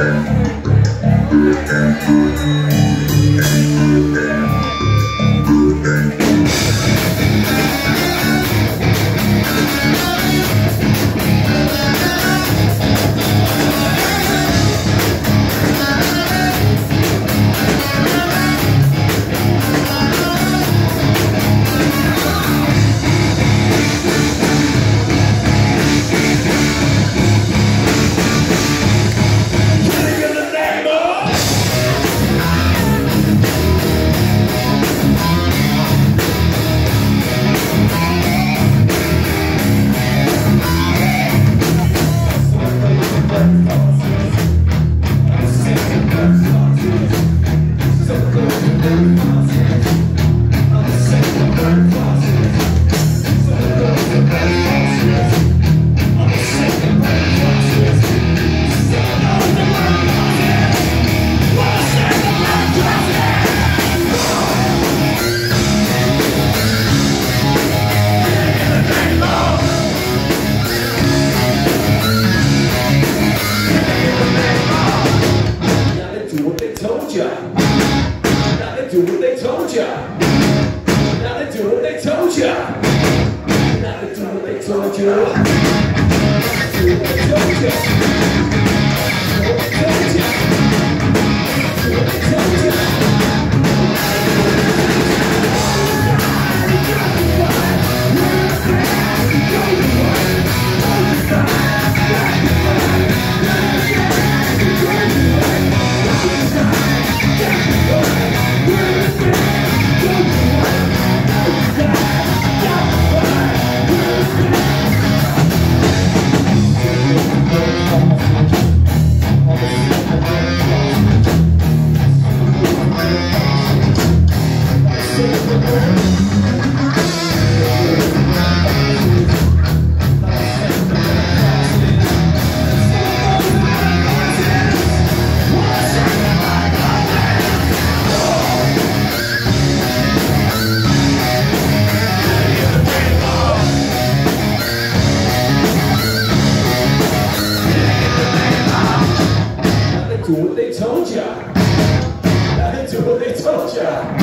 Thank you. Ya. Do what they told ya. Now they do what they told ya. Now they do what they told ya. Now they do what they told ya. Do what they told ya. They do what they told ya.